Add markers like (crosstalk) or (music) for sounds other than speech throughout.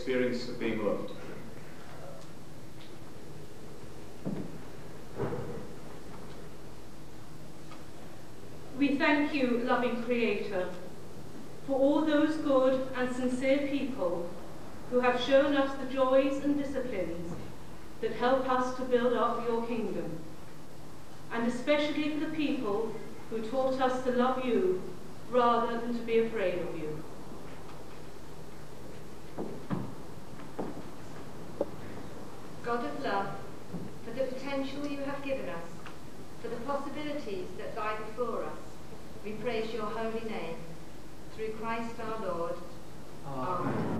experience of being loved. We thank you, loving Creator, for all those good and sincere people who have shown us the joys and disciplines that help us to build up your kingdom, and especially for the people who taught us to love you rather than to be afraid of you. God of love, for the potential you have given us, for the possibilities that lie before us, we praise your holy name. Through Christ our Lord. Amen. Amen.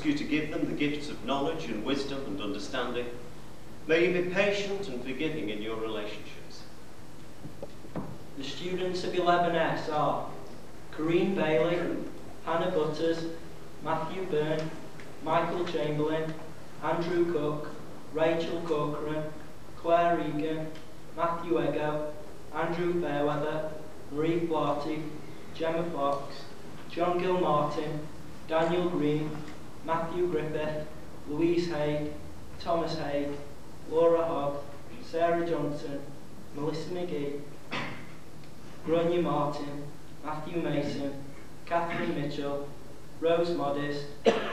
Ask you to give them the gifts of knowledge and wisdom and understanding. May you be patient and forgiving in your relationships. The students of 11S are Corrine Bailey, Hannah Butters, Matthew Byrne, Michael Chamberlain, Andrew Cook, Rachel Corcoran, Claire Egan, Matthew Ego, Andrew Fairweather, Marie Flaherty, Gemma Fox, John Gilmartin, Daniel Green, Matthew Griffith, Louise Haig, Thomas Haig, Laura Hogg, Sarah Johnson, Melissa McGee, Gronya Martin, Matthew Mason, Catherine Mitchell, Rose Modest,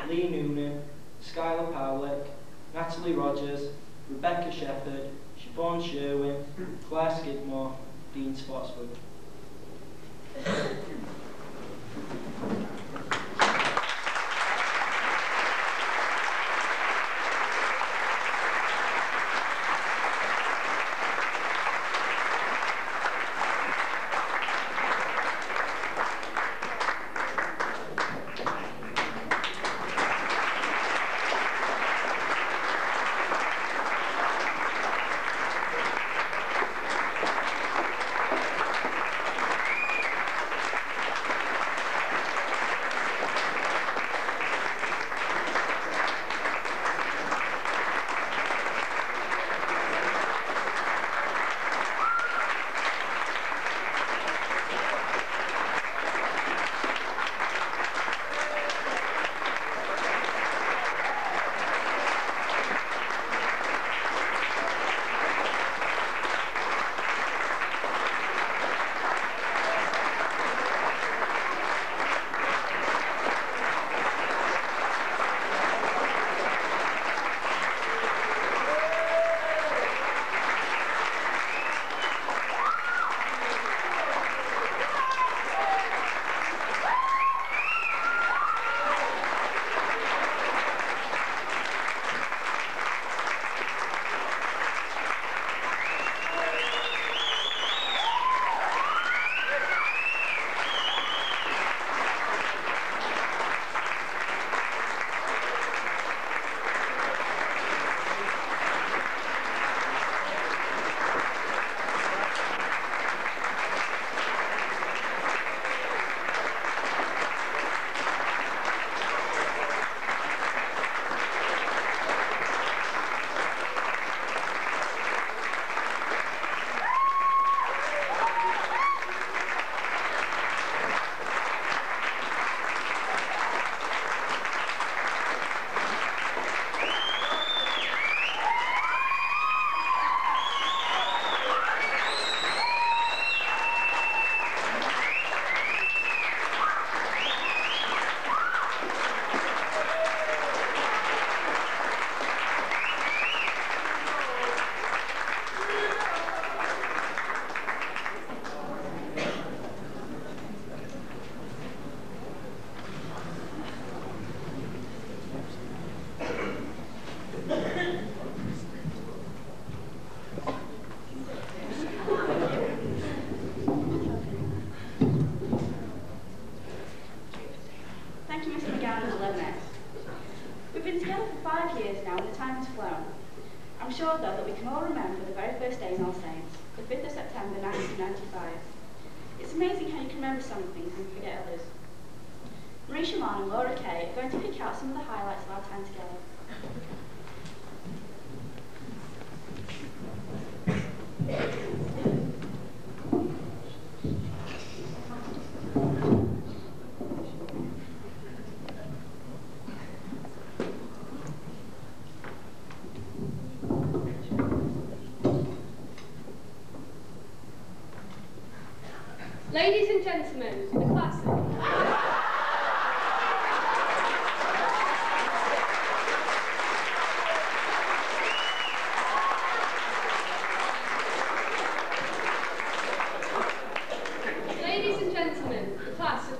Lee Noonan, Skylar Powlick, Natalie Rogers, Rebecca Shepherd, Siobhan Sherwin, Claire Skidmore, Dean Spotswood.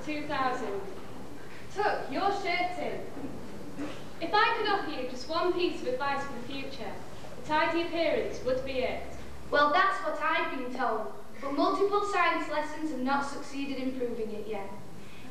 2000. Tuck your shirt in. If I could offer you just one piece of advice for the future, a tidy appearance would be it. Well, that's what I've been told, but multiple science lessons have not succeeded in proving it yet.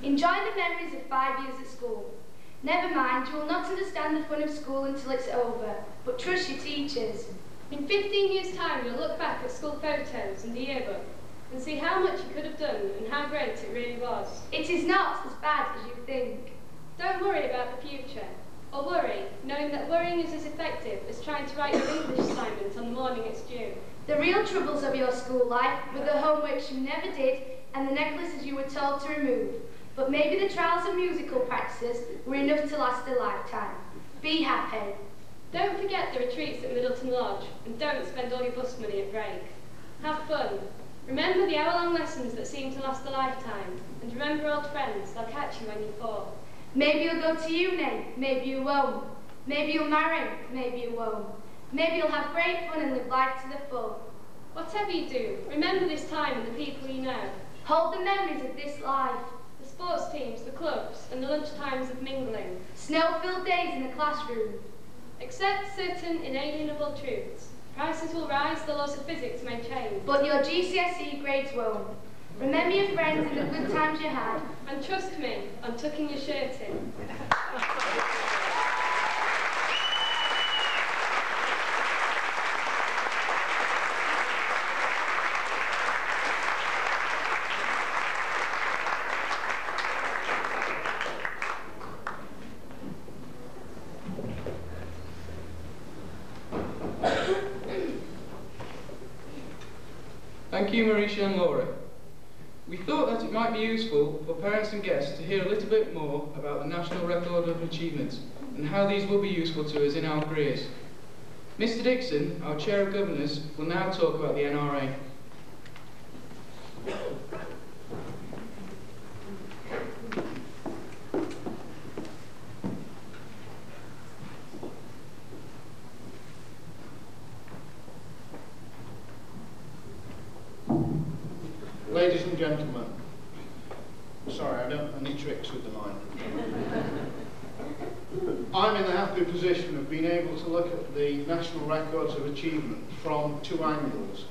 Enjoy the memories of five years at school. Never mind, you will not understand the fun of school until it's over, but trust your teachers. In 15 years' time, you'll look back at school photos and the yearbook and see how much you could have done and how great it really was. It is not as bad as you think. Don't worry about the future, or worry, knowing that worrying is as effective as trying to write your English assignment on the morning it's due. The real troubles of your school life were the homeworks you never did and the necklaces you were told to remove. But maybe the trials of musical practices were enough to last a lifetime. Be happy. Don't forget the retreats at Middleton Lodge, and don't spend all your bus money at break. Have fun. Remember the hour-long lessons that seem to last a lifetime, and remember old friends, they'll catch you when you fall. Maybe you'll go to uni, maybe you won't. Maybe you'll marry, maybe you won't. Maybe you'll have great fun and live life to the full. Whatever you do, remember this time and the people you know. Hold the memories of this life. The sports teams, the clubs, and the lunch times of mingling. Snow-filled days in the classroom. Accept certain inalienable truths. Prices will rise, the laws of physics may change. But your GCSE grades won't. Remember your friends and the good times you had. And trust me, I'm tucking your shirt in. (laughs) Thank you, Marisha and Laura. We thought that it might be useful for parents and guests to hear a little bit more about the National Record of achievements and how these will be useful to us in our careers. Mr Dixon, our Chair of Governors, will now talk about the NRA. Ladies and gentlemen, sorry, I don't have any tricks with the mic. I'm in the happy position of being able to look at the national records of achievement from two angles.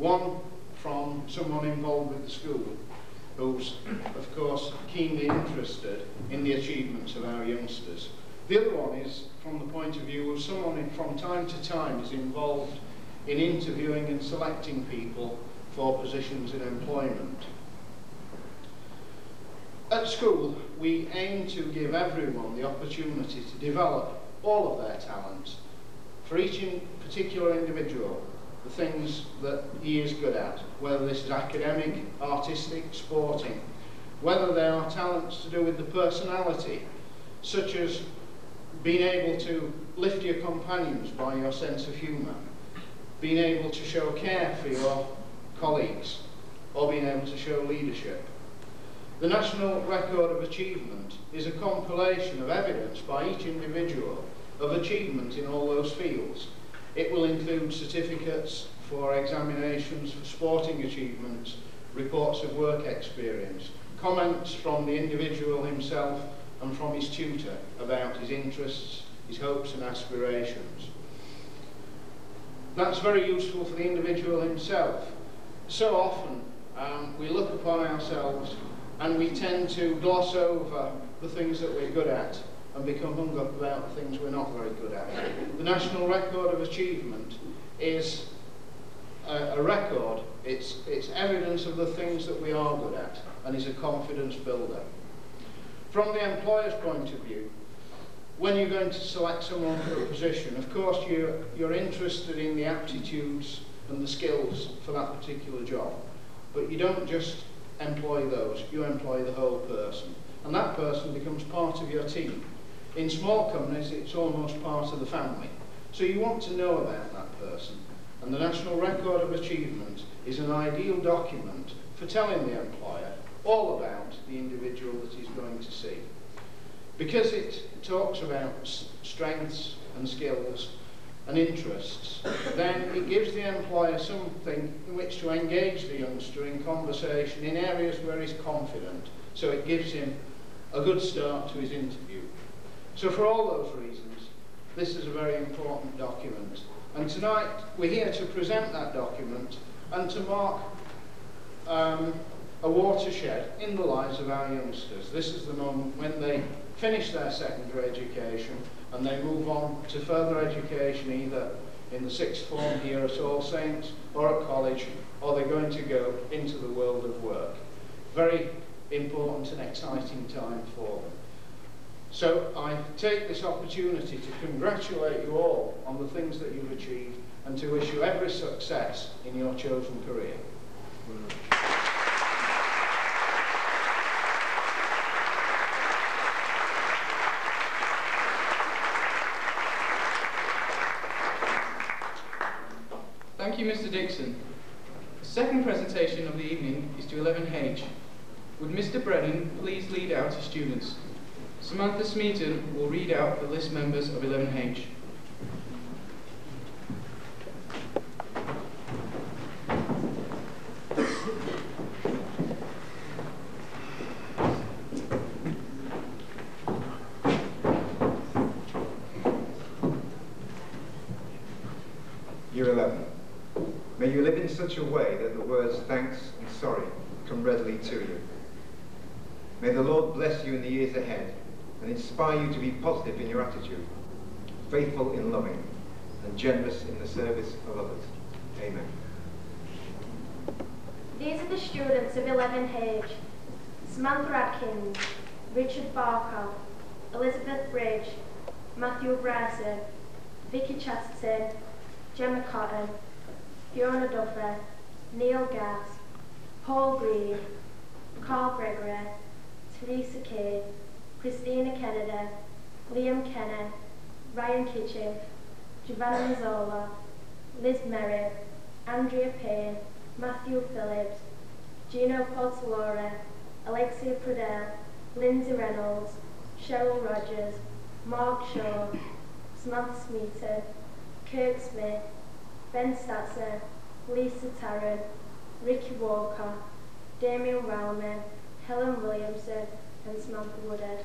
One from someone involved with the school, who's, of course, keenly interested in the achievements of our youngsters. The other one is from the point of view of someone who from time to time is involved in interviewing and selecting people for positions in employment. At school, we aim to give everyone the opportunity to develop all of their talents for each in particular individual, the things that he is good at, whether this is academic, artistic, sporting, whether there are talents to do with the personality, such as being able to lift your companions by your sense of humour, being able to show care for your colleagues, or being able to show leadership. The National Record of Achievement is a compilation of evidence by each individual of achievement in all those fields. It will include certificates for examinations for sporting achievements, reports of work experience, comments from the individual himself and from his tutor about his interests, his hopes and aspirations. That's very useful for the individual himself. So often um, we look upon ourselves and we tend to gloss over the things that we're good at and become hung up about things we're not very good at. The National Record of Achievement is a, a record, it's, it's evidence of the things that we are good at and is a confidence builder. From the employer's point of view, when you're going to select someone for a position, of course you're, you're interested in the aptitudes and the skills for that particular job. But you don't just employ those, you employ the whole person. And that person becomes part of your team. In small companies, it's almost part of the family. So you want to know about that person. And the National Record of Achievement is an ideal document for telling the employer all about the individual that he's going to see. Because it talks about strengths and skills and interests, then it gives the employer something in which to engage the youngster in conversation in areas where he's confident. So it gives him a good start to his interview. So for all those reasons, this is a very important document. And tonight we're here to present that document and to mark um, a watershed in the lives of our youngsters. This is the moment when they finish their secondary education and they move on to further education either in the sixth form here at All Saints or at college or they're going to go into the world of work. Very important and exciting time for them. So I take this opportunity to congratulate you all on the things that you've achieved and to wish you every success in your chosen career. Thank you, Mr Dixon. The second presentation of the evening is to 11H. Would Mr. Brennan please lead out his students? Samantha Smeaton will read out the list members of 11H. Year 11. May you live in such a way that the words thanks and sorry come readily to you. May the Lord bless you in the years ahead and inspire you to be positive in your attitude, faithful in loving, and generous in the service of others. Amen. These are the students of 11H. Samantha Adkins, Richard Barker, Elizabeth Bridge, Matthew Bryson, Vicky Chatterton, Gemma Cotton, Fiona Duffer, Neil Gass, Paul Green, Carl Gregory, Teresa Kay, Christina Kennedy, Liam Kenner, Ryan Kitchen, Giovanna Mazzola, Liz Merrick, Andrea Payne, Matthew Phillips, Gino Portalore, Alexia Prudell, Lindsay Reynolds, Cheryl Rogers, Mark Shaw, Samantha Smeaton, Kirk Smith, Ben Statzer, Lisa Tarrant, Ricky Walker, Damien Wellman, Helen Williamson, and Samantha Woodhead.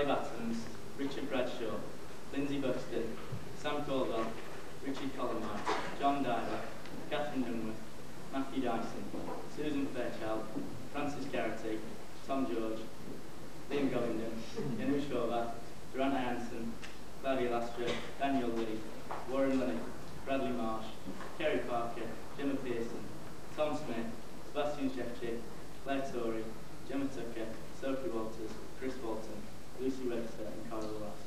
Carly Battens, Richard Bradshaw, Lindsay Buxton, Sam Caldwell, Richard Collingwood, John Diver, Catherine Dunworth, Matthew Dyson, Susan Fairchild, Francis Garrity, Tom George, Liam Govington, Janusz Horvath, Durant Hanson, Claudia Lastra, Daniel Lee, Warren Lenny, Bradley Marsh, Kerry Parker, Gemma Pearson, Tom Smith, Sebastian Shefchick, Claire Torrey, Gemma Tucker, Sophie Walters, Lucy Webster and Carla Ross.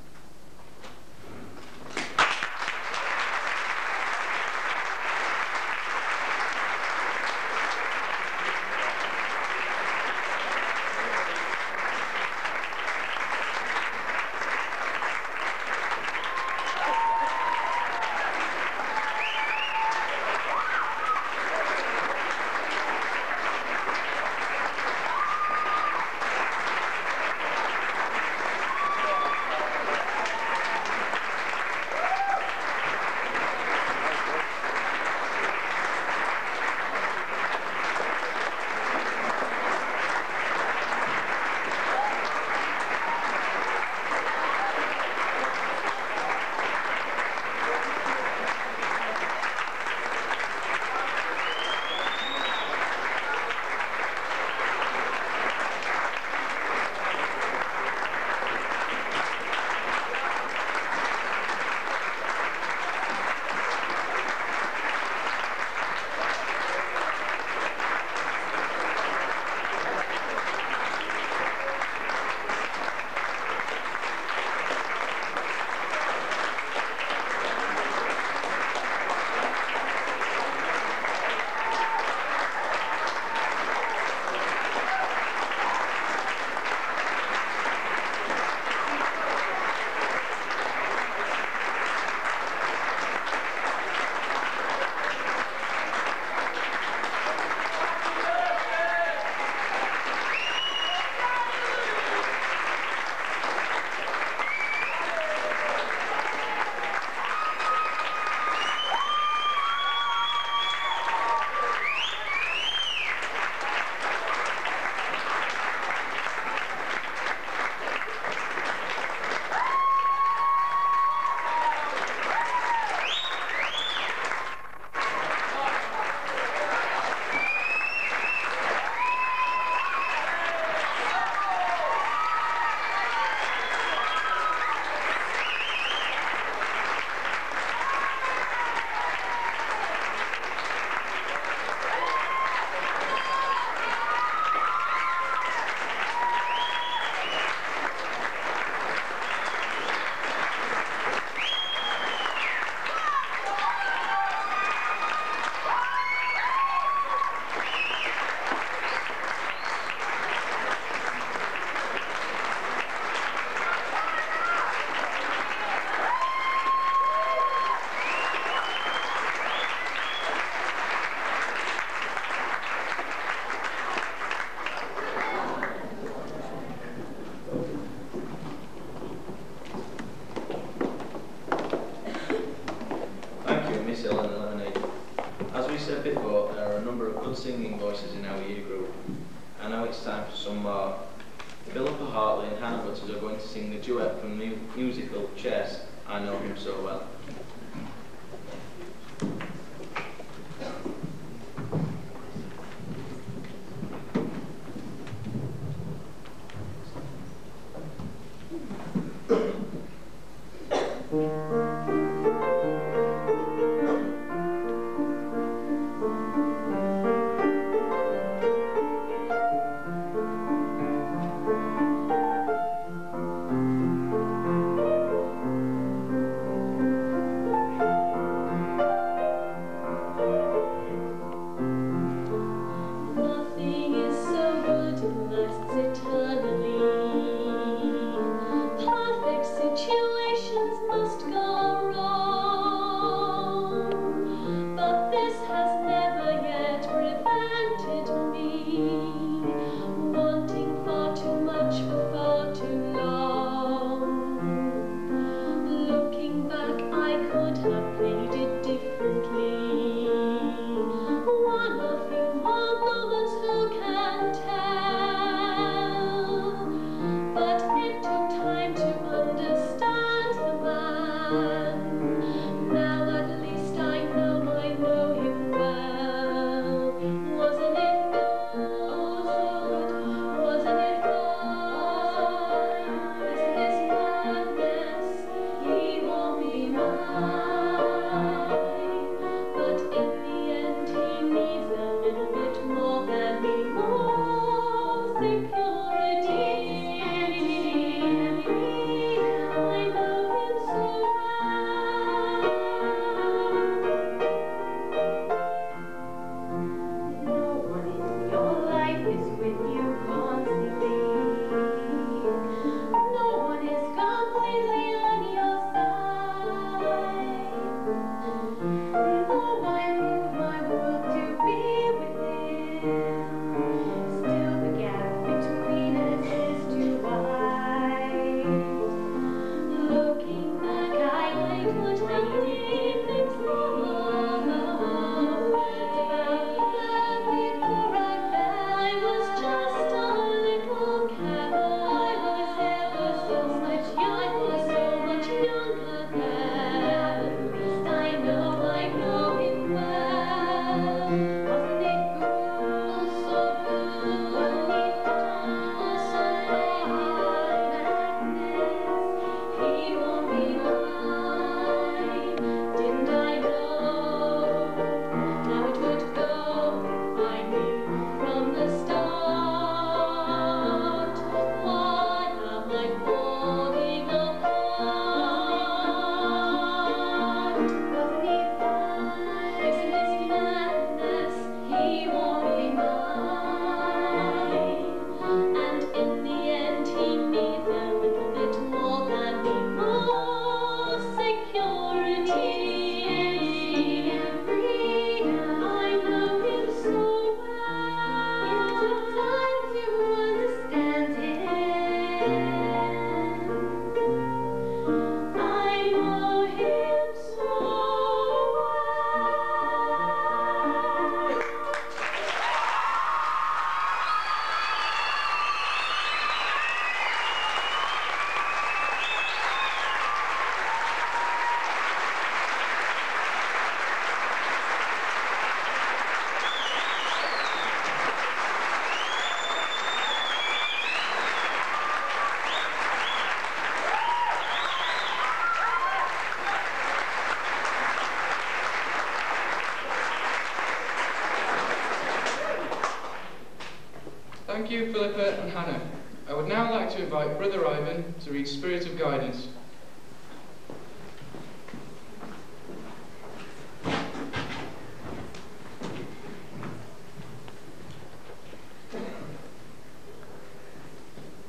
Thank you, Philippa and Hannah. I would now like to invite Brother Ivan to read Spirit of Guidance.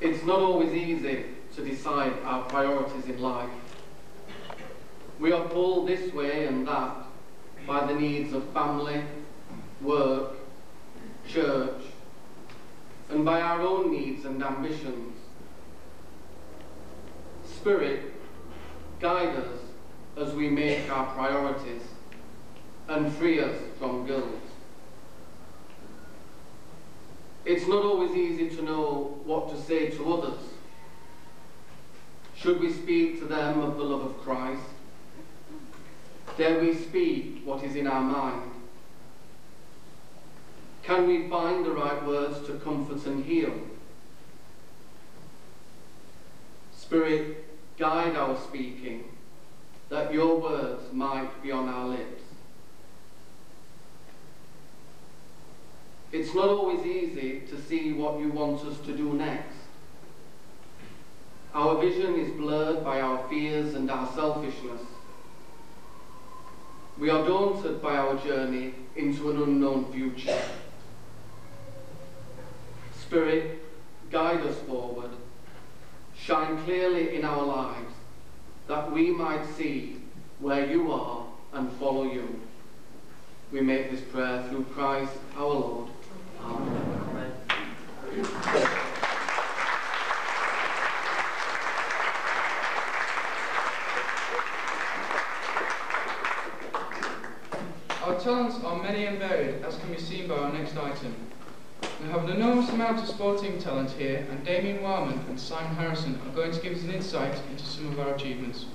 It's not always easy to decide our priorities in life. We are pulled this way and that by the needs of family, work, church, and by our own needs and ambitions. Spirit, guide us as we make our priorities and free us from guilt. It's not always easy to know what to say to others. Should we speak to them of the love of Christ? Dare we speak what is in our mind? Can we find the right words to comfort and heal? Spirit, guide our speaking, that your words might be on our lips. It's not always easy to see what you want us to do next. Our vision is blurred by our fears and our selfishness. We are daunted by our journey into an unknown future. Spirit, guide us forward. Shine clearly in our lives, that we might see where you are and follow you. We make this prayer through Christ our Lord. Amen. Our talents are many and varied, as can be seen by our next item. We have an enormous amount of sporting talent here, and Damien Warman and Simon Harrison are going to give us an insight into some of our achievements.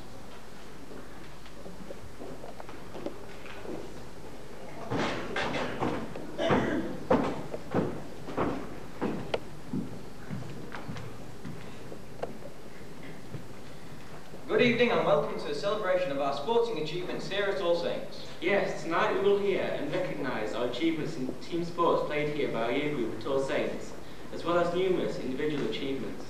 Good evening and welcome to the celebration of our sporting achievements here at All Saints. Yes, tonight we will hear and recognise our achievements in team sports played here by our year group at All Saints, as well as numerous individual achievements.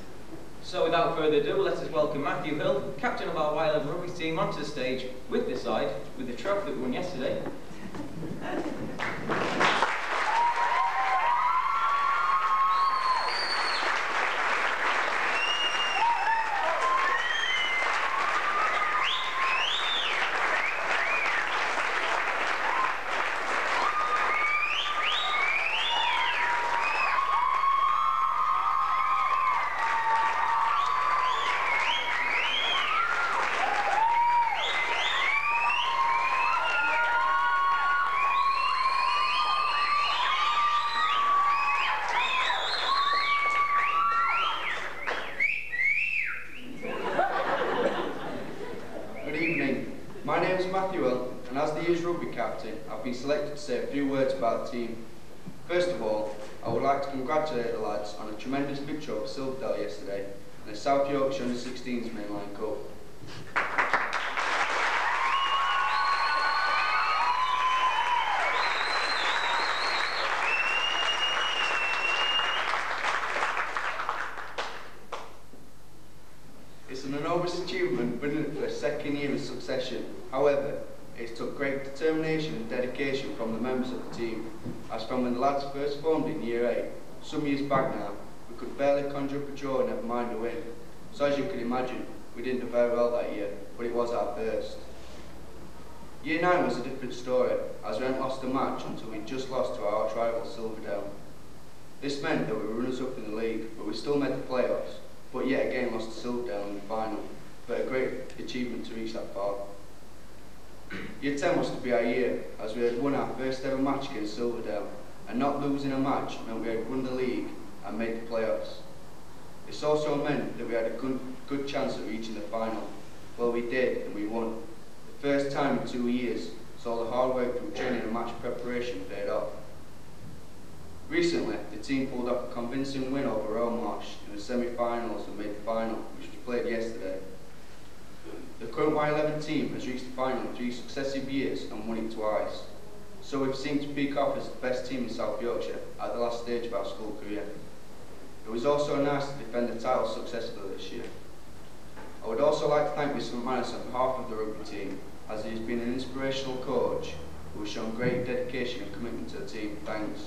So without further ado, let us welcome Matthew Hill, captain of our Y11 rugby team, onto the stage with this side, with the trophy that we won yesterday. Good evening. My name is Matthew and as the year's rugby captain, I've been selected to say a few words about the team. First of all, I would like to congratulate the lads on a tremendous victory over Silverdale yesterday in the South Yorkshire Under 16s Mainline Cup. It's an enormous achievement winning it for a second year in succession. However, it took great determination and dedication from the members of the team, as from when the lads first formed in year 8, some years back now, we could barely conjure up a draw, never mind a win. So as you can imagine, we didn't do very well that year, but it was our first. Year 9 was a different story, as we hadn't lost a match until we just lost to our rival Silverdale. This meant that we were runners-up in the league, but we still made the playoffs, but yet again lost to Silverdale in the final, but a great achievement to reach that far. Year 10 was to be our year, as we had won our first ever match against Silverdale, and not losing a match meant we had won the league and made the playoffs. This also meant that we had a good, good chance of reaching the final. Well, we did, and we won. The first time in two years, so all the hard work from training and match preparation paid off. Recently, the team pulled off a convincing win over Rawmarsh in the semi-finals and made the final, which was played yesterday. The current Y11 team has reached the final in three successive years and won it twice. So we've seemed to peak off as the best team in South Yorkshire at the last stage of our school career. It was also nice to defend the title successfully this year. I would also like to thank Mr McManus on behalf of the rugby team, as he has been an inspirational coach who has shown great dedication and commitment to the team. Thanks.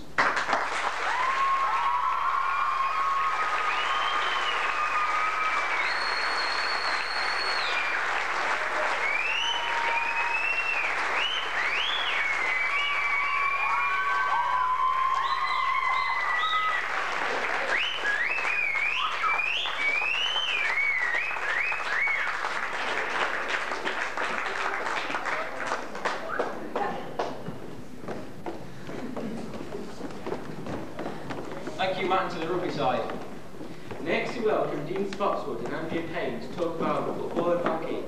Thank you, Matt, and to the rugby side. Next, we welcome Dean Spotswood and Andrew Payne to talk about football and hockey.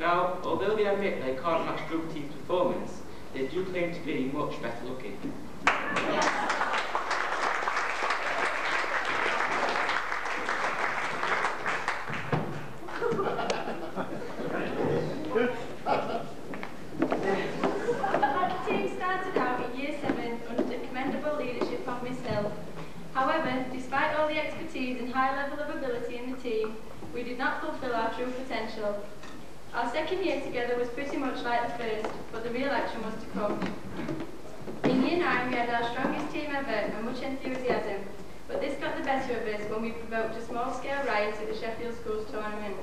Now, although they admit they can't match rugby team's performance, they do claim to be much better looking. The team started out in Year 7 under the commendable leadership of Miss Hill. However, despite all the expertise and high level of ability in the team, we did not fulfil our true potential. Our second year together was pretty much like the first, but the real action was to come. In Year 9 we had our strongest team ever and much enthusiasm, but this got the best plenty of us when we provoked a small-scale riot at the Sheffield Tournament.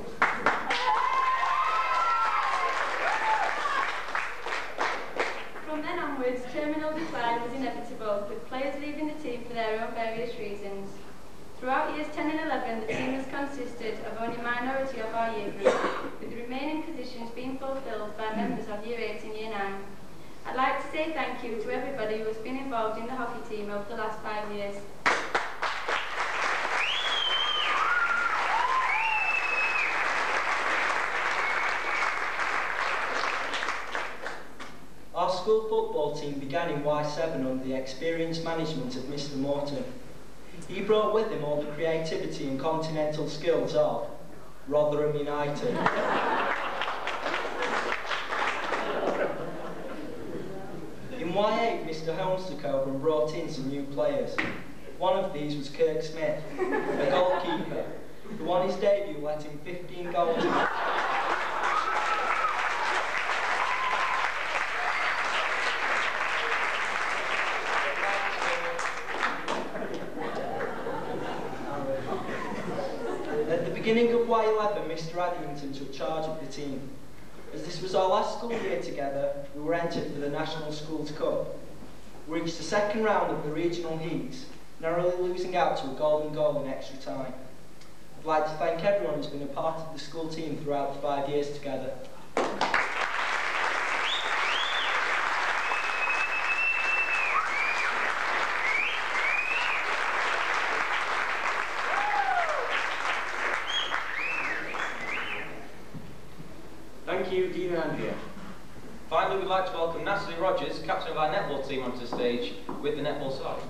From then onwards, terminal decline was inevitable, with players leaving the team for their own various reasons. Throughout years 10 and 11, the team has consisted of only a minority of our year group, with the remaining positions being fulfilled by members of Year 8 and Year 9. I'd like to say thank you to everybody who has been involved in the hockey team over the last five years. Our school football team began in Y7 under the experienced management of Mr Morton. He brought with him all the creativity and continental skills of Rotherham United. In Y8, Mr Holmes took over and brought in some new players. One of these was Kirk Smith, a goalkeeper, who on his debut let in 15 goals. At the beginning of Y11, Addington took charge of the team. As this was our last school year together, we were entered for the National Schools Cup. We reached the second round of the regional heats, narrowly losing out to a golden goal in extra time. I'd like to thank everyone who's been a part of the school team throughout the five years together. Thank you, Dean and Andrea. Finally, we'd like to welcome Natalie Rogers, captain of our netball team, onto the stage with the netball side.